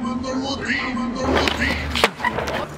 I'm in the routine, I'm in the routine.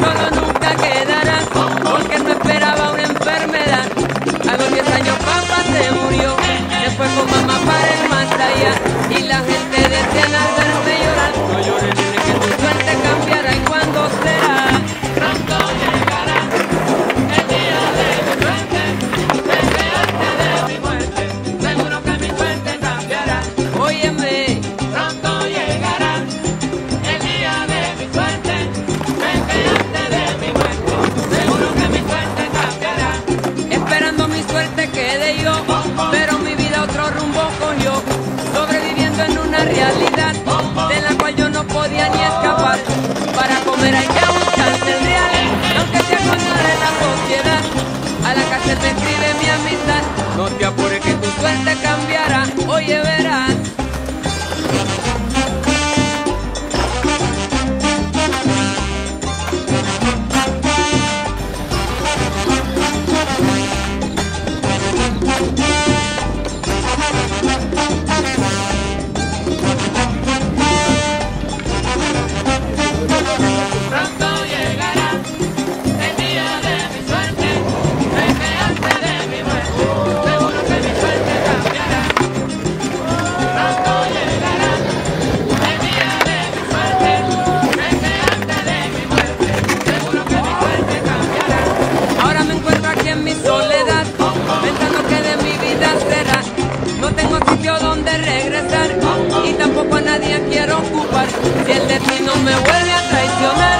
y tampoco a nadie quiero ocupar. Si el destino me vuelve a traicionar,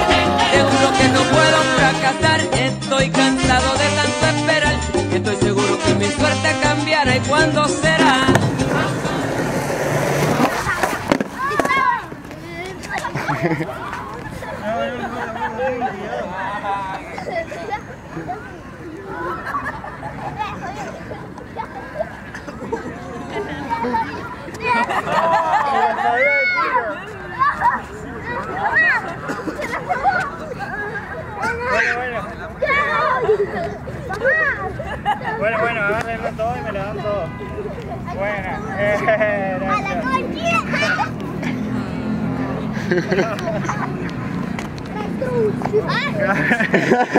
seguro que no puedo fracasar. Estoy cansado de tanto esperar, estoy seguro que mi suerte cambiará y cuándo será. Bueno, bueno, agárrenlo todo y me lo dan todo. Bueno. Eh,